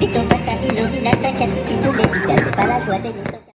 Pito patatilo, milata, chatiti, puletita, separa, suate, nito.